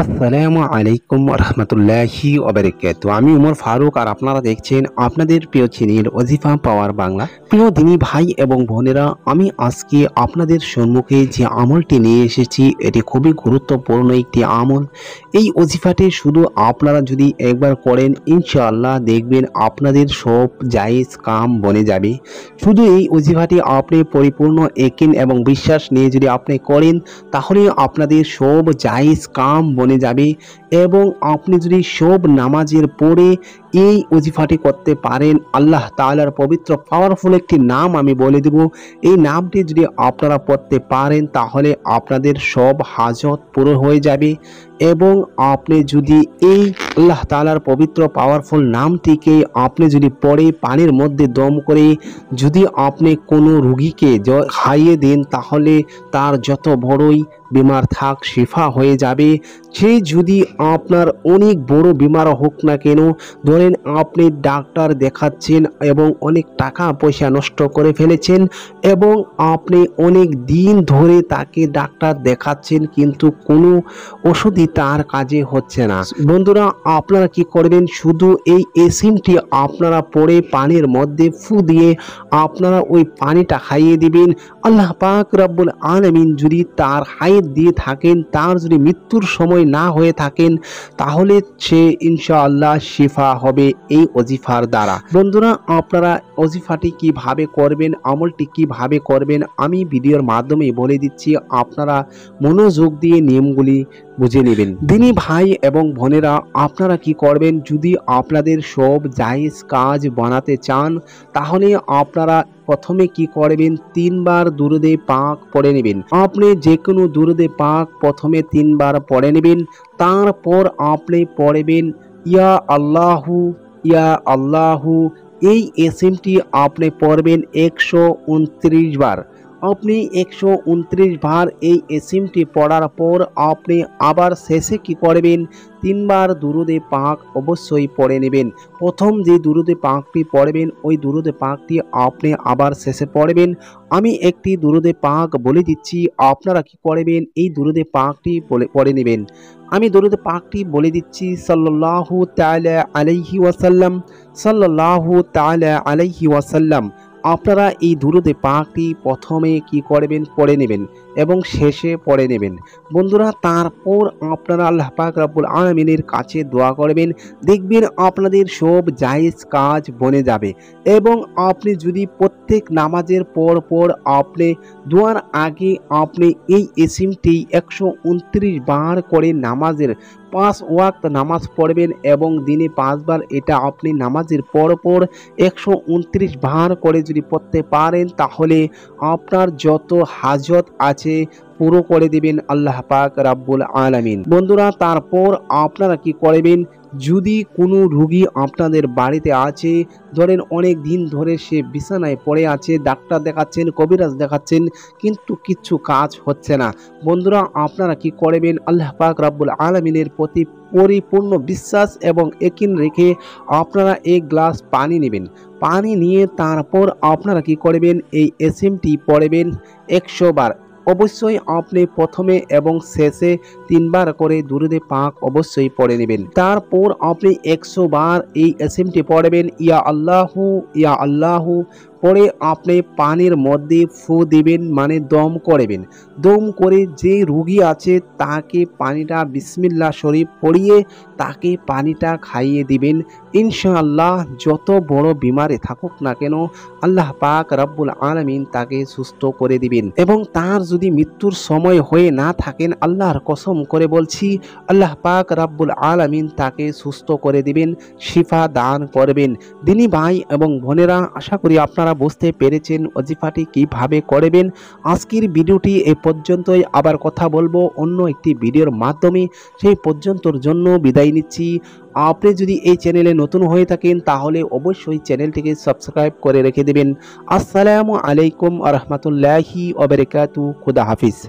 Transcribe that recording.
আসসালামু আলাইকুম রহমতুল্লাহি ওবরাকাত আমি উমর ফারুক আর আপনারা দেখছেন আপনাদের প্রিয় চ্যানেল অজিফা পাওয়ার বাংলা। প্রিয় দিনী ভাই এবং বোনেরা, আমি আজকে আপনাদের সম্মুখে যে আমলটি নিয়ে এসেছি, এটি খুবই গুরুত্বপূর্ণ একটি আমল। এই অজিফাটি শুধু আপনারা যদি একবার করেন, ইনশাআল্লাহ দেখবেন আপনাদের সব জায়েজ কাম বনে যাবে। শুধু এই অজিফাটি আপনি পরিপূর্ণ একিন এবং বিশ্বাস নিয়ে যদি আপনি করেন, তাহলে আপনাদের সব জায়েজ কাম বনে যাবে এবং আপনি যদি সব নামাজের পরে এই অজিফাটি করতে পারেন আল্লাহ তালার পবিত্র পাওয়ারফুল একটি নাম আমি বলে দেব। এই নামটি যদি আপনারা পড়তে পারেন, তাহলে আপনাদের সব হাজত পুরো হয়ে যাবে এবং আপনি যদি এই আল্লাহ তালার পবিত্র পাওয়ারফুল নামটিকে আপনি যদি পড়ে পানির মধ্যে দম করে যদি আপনি কোনো রুগীকে খাইয়ে দেন, তাহলে তার যত বড়ই বিমার থাক শিফা হয়ে যাবে। সে যদি আপনার অনেক বড় বিমার হোক না কেন ধরেন আপনি ডাক্তার দেখাচ্ছেন এবং অনেক টাকা পয়সা নষ্ট করে ফেলেছেন এবং আপনি অনেক দিন ধরে তাকে ডাক্তার দেখাচ্ছেন কিন্তু কোনো ওষুধই তার কাজে হচ্ছে না। বন্ধুরা, আপনারা কি করবেন? শুধু এই এসিমটি আপনারা পরে পানির মধ্যে ফু দিয়ে আপনারা ওই পানিটা খাইয়ে দিবেন। আল্লাহ পাক রব্বুল আলমিন যদি তার হায়ের দিয়ে থাকেন, তার যদি মৃত্যুর সময় না হয়ে থাকেন, তাহলে সে ইনশাআল্লাহ শিফা হবে। এই অজিফার দ্বারা। বন্ধুরা, আপনারা অজিফাটি কীভাবে করবেন, আমলটি কীভাবে করবেন, আমি ভিডিওর মাধ্যমে বলে দিচ্ছি, আপনারা মনোযোগ দিয়ে নিয়মগুলি বুঝে নেবেন। দিনী ভাই এবং বোনেরা, আপনারা কি করবেন, যদি আপনাদের সব জায়েজ কাজ বানাতে চান, তাহলে আপনারা প্রথমে কি করবেন, তিনবার দুরুদে পাক পড়ে নেবেন। আপনি যে কোনো দুরুদে পাক প্রথমে তিনবার পড়ে নেবেন, তারপর আপনি পড়বেন ইয়া আল্লাহু ইয়া আল্লাহু এই এসএমটি আপনি পড়বেন একশো উনত্রিশ বার আপনি একশো উনত্রিশ বার এই এসিমটি পড়ার পর আপনি আবার শেষে কি করবেন? তিনবার দুরুদে পাক অবশ্যই পড়ে নেবেন। প্রথম যে দুরুদে পাকটি পড়বেন, ওই দুরুদে পাকটি আপনি আবার শেষে পড়বেন। আমি একটি দুরুদে পাক বলে দিচ্ছি, আপনারা কি করবেন? এই দুরুদে পাকটি পড়ে নেবেন। আমি দরুদ পাকটি বলে দিচ্ছি, সাল্লাল্লাহু তাআলা আলাইহি ওয়াসাল্লাম, সাল্লাল্লাহু তাআলা আলাইহি ওয়াসাল্লাম। আপনারা এই দুরুদে পাকটি প্রথমে কি করবেন, পড়ে নেবেন এবং শেষে পড়ে নেবেন। বন্ধুরা, তারপর আপনারা আল্লাহ পাক রাব্বুল আলমিনের কাছে দোয়া করবেন, দেখবেন আপনাদের সব জায়েজ কাজ বনে যাবে এবং আপনি যদি প্রত্যেক নামাজের পর পর আপনি দোয়ার আগে আপনি এই এসিমটি একশো উনত্রিশ বার করে নামাজের পাঁচ ওয়াক্ত নামাজ পড়বেন এবং দিনে পাঁচবার এটা আপনি নামাজের পর পর একশো উনত্রিশ ভার করে যদি পড়তে পারেন, তাহলে আপনার যত হাজত আছে পুরো করে দেবেন আল্লাহ পাক রাব্বুল আলামিন। বন্ধুরা, তারপর আপনারা কি করবেন? যদি কোনো রুগী আপনাদের বাড়িতে আছে, ধরেন অনেক দিন ধরে সে বিছানায় পড়ে আছে, ডাক্তার দেখাচ্ছেন, কবিরাজ দেখাচ্ছেন, কিন্তু কিচ্ছু কাজ হচ্ছে না। বন্ধুরা, আপনারা কি করবেন? আল্লাহ পাক রাব্বুল আলমিনের প্রতি পরিপূর্ণ বিশ্বাস এবং একিন রেখে আপনারা এক গ্লাস পানি নেবেন। পানি নিয়ে তারপর আপনারা কি করবেন? এই এসএমটি পড়বেন একশো বার। অবশ্যই আপনি প্রথমে এবং শেষে তিনবার করে দুরুদে পাক অবশ্যই পড়ে নেবেন। তারপর আপনি একশো বার এই এসএমটি পড়বেন, ইয়া আল্লাহু ইয়া আল্লাহু পরে আপনি পানির মধ্যে ফু দিবেন মানে দম করবেন। দম করে যে রুগী আছে, তাকে পানিটা বিসমিল্লা শরীফ পড়িয়ে তাকে পানিটা খাইয়ে দিবেন। ইনশাআল্লাহ যত বড় বিমারে থাকুক না কেন, আল্লাহ পাক রব্বুল আলমিন তাকে সুস্থ করে দিবেন। এবং তার যদি মৃত্যুর সময় হয়ে না থাকেন, আল্লাহর কসম করে বলছি, আল্লাহ পাক রব্বুল আলমিন তাকে সুস্থ করে দিবেন, শিফা দান করবেন। দিনী ভাই এবং বোনেরা, আশা করি আপনারা বুঝতে পেরেছেন অজিফাটি কীভাবে করবেন। আজকের ভিডিওটি এ পর্যন্তই। আবার কথা বলব অন্য একটি ভিডিওর মাধ্যমে। সেই পর্যন্তর জন্য বিদায় নিচ্ছি। আপনি যদি এই চ্যানেলে নতুন হয়ে থাকেন, তাহলে অবশ্যই চ্যানেলটিকে সাবস্ক্রাইব করে রেখে দেবেন। আসসালামু আলাইকুম আ রহমতুল্লাহি ওবরাকাতু খুদা হাফিজ।